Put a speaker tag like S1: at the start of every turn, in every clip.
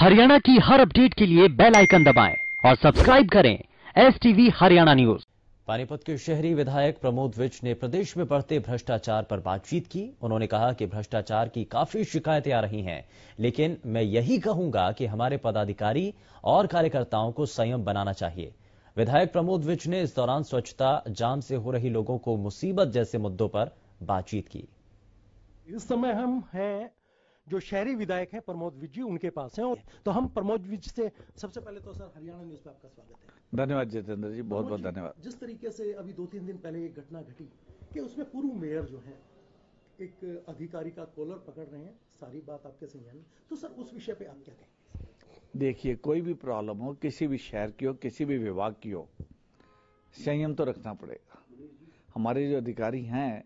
S1: हरियाणा की हर अपडेट के लिए बेल आइकन दबाएँ और सब्सक्राइब करें S TV Haryana news.
S2: Panipat के शहरी विधायक प्रमोद विज ने प्रदेश में बढ़ते भ्रष्टाचार पर बातचीत की। उन्होंने कहा कि भ्रष्टाचार की काफ़ी शिकायतें आ रही हैं लेकिन मैं यही कहूँगा कि हमारे पदाधिकारी और कार्यकर्ताओं को संयम बनाना चाहिए। विधायक प्रमोद विज ने इस दौरान स्वच्छता जाम से हो रही लोगों को मुसीबत जैसे मुद्दों पर बातचीत की।
S3: इस समय हम हैं जो शहरी विधायक हैं प्रमोद विज जी उनके पास हैं। तो हम प्रमोद विज से सबसे पहले तो सर हरियाणा न्यूज़ पे आपका स्वागत है।
S4: धन्यवाद जितेंद्र जी बहुत बहुत धन्यवाद।
S3: जिस तरीके से अभी दो तीन दिन पहले एक घटना घटी कि उसमें पूर्व मेयर जो है एक अधिकारी का कॉलर पकड़ रहे हैं सारी बात आपके संज्ञान में। तो सर उस विषय पे आप क्या कहेंगे
S4: देखिए कोई भी प्रॉब्लम हो किसी भी शहर की हो किसी भी विभाग की हो संयम तो रखना पड़ेगा। हमारे जो अधिकारी हैं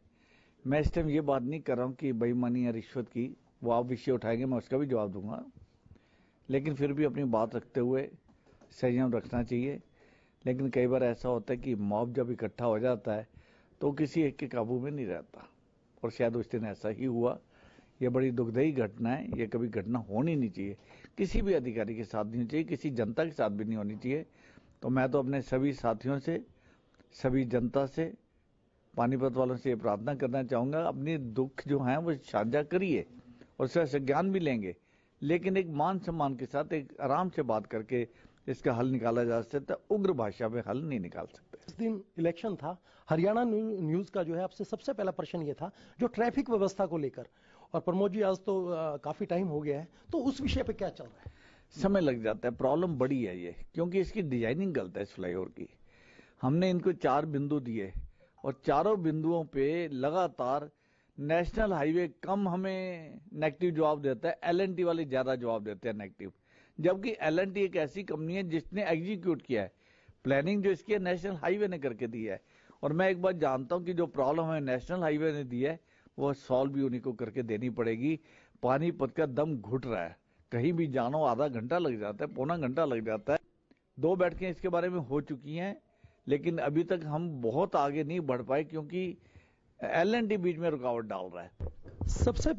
S4: मैं इस टाइम ये बात नहीं कर रहा हूँ कि बेईमानी या रिश्वत की वो आप विषय उठाएँगे, मैं उसका भी जवाब दूँगा। लेकिन फिर भी अपनी बात रखते हुए संयम रखना चाहिए। लेकिन कई बार ऐसा होता है कि मॉब जब इकट्ठा हो जाता है तो किसी एक के काबू में नहीं रहता। और शायद उस दिन ऐसा ही हुआ। यह बड़ी दुखदायी घटना है यह कभी घटना होनी नहीं चाहिए। किसी भी अधिकारी के साथ नहीं होनी चाहिए, किसी जनता के साथ भी नहीं होनी चाहिए। तो मैं तो अपने सभी साथियों से, सभी जनता से, पानीपत वालों से ये प्रार्थना करना चाहूँगा, अपने दुख जो हैं वो साझा करिए। और उसका संज्ञान भी लेंगे। लेकिन एक मान सम्मान के साथ एक आराम से बात करके इसका हल निकाला जा सकता है उग्र भाषा में हल नहीं निकाल सकते।
S3: इस दिन इलेक्शन था। हरियाणा न्यूज़ का जो है आपसे सबसे पहला प्रश्न ये था जो ट्रैफ़िक व्यवस्था को लेकर। और प्रमोद जी आज तो काफ़ी टाइम हो गया है तो उस विषय पे क्या चल रहा है?
S4: समय लग जाता है प्रॉब्लम बड़ी है ये क्योंकि इसकी डिज़ाइनिंग गलत है इस फ्लाईओवर की। हमने इनको चार बिंदु दिए और चारों बिंदुओं पे लगातार नेशनल हाईवे कम हमें नेगेटिव जवाब देता है एलएनटी वाले ज़्यादा जवाब देते हैं नेगेटिव जबकि एलएनटी एक ऐसी कंपनी है जिसने एग्जीक्यूट किया है। प्लानिंग जो इसकी है नेशनल हाईवे ने करके दी है। और मैं एक बात जानता हूँ कि जो प्रॉब्लम हमें नेशनल हाईवे ने दी है, वो सॉल्व भी उन्हीं को करके देनी पड़ेगी। पानीपत का दम घुट रहा है। कहीं भी जानो, आधा घंटा लग जाता है, पौना घंटा लग जाता है। दो बैठकें इसके बारे में हो चुकी हैं, लेकिन अभी तक हम बहुत आगे नहीं बढ़ पाए, क्योंकि एल बीच में रुकावट डाल रहा है।
S3: सबसे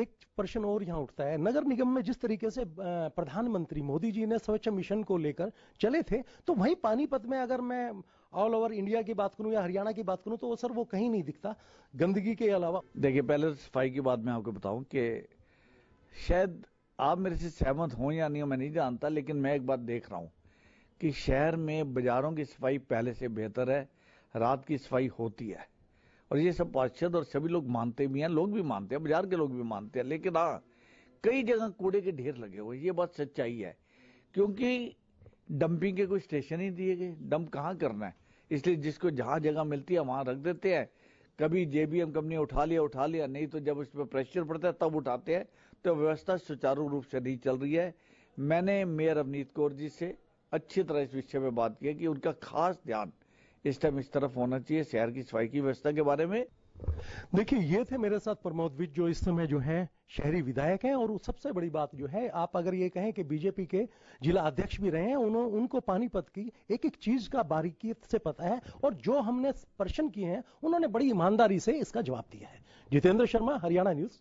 S3: एक प्रश्न और यहाँ उठता है। नगर निगम में जिस तरीके से प्रधानमंत्री मोदी जी ने स्वच्छ मिशन को लेकर चले थे तो वहीं पानीपत में अगर मैं ऑल ओवर इंडिया की बात करूँ या हरियाणा की बात करूँ तो वो सर वो कहीं नहीं दिखता गंदगी के अलावा।
S4: देखिए पहले तो सफ़ाई की बात मैं आपको बताऊँ कि शायद आप मेरे से सहमत हो या नहीं हो मैं नहीं जानता लेकिन मैं एक बात देख रहा हूँ कि शहर में बाजारों की सफ़ाई पहले से बेहतर है रात की सफ़ाई होती है। और ये सब पार्षद और सभी लोग मानते भी हैं, लोग भी मानते हैं, बाज़ार के लोग भी मानते हैं, लेकिन हाँ कई जगह कूड़े के ढेर लगे हुए ये बात सच्चाई है, क्योंकि डंपिंग के कोई स्टेशन ही दिए गए। डंप कहाँ करना है? इसलिए जिसको जहाँ जगह मिलती है, वहाँ रख देते हैं। कभी जेबीएम कंपनी उठा लिया उठा लिया, नहीं तो जब उस पर प्रेशर पड़ता है, तब उठाते हैं। तो व्यवस्था सुचारू रूप से नहीं चल रही है। मैंने मेयर अवनीत कौर जी से अच्छी तरह इस विषय में बात की कि उनका खास ध्यान इस टाइम इस तरफ़ होना चाहिए शहर की सफ़ाई की व्यवस्था के बारे में।
S3: देखिए ये थे मेरे साथ प्रमोद विज जो इस समय जो है शहरी विधायक हैं और सबसे बड़ी बात जो है आप अगर ये कहें कि बीजेपी के जिला अध्यक्ष भी रहे हैं उन्हों, उनको पानीपत की एक एक चीज़ का बारीकी से पता है और जो हमने प्रश्न किए हैं उन्होंने बड़ी ईमानदारी से इसका जवाब दिया है। जितेंद्र शर्मा हरियाणा न्यूज़।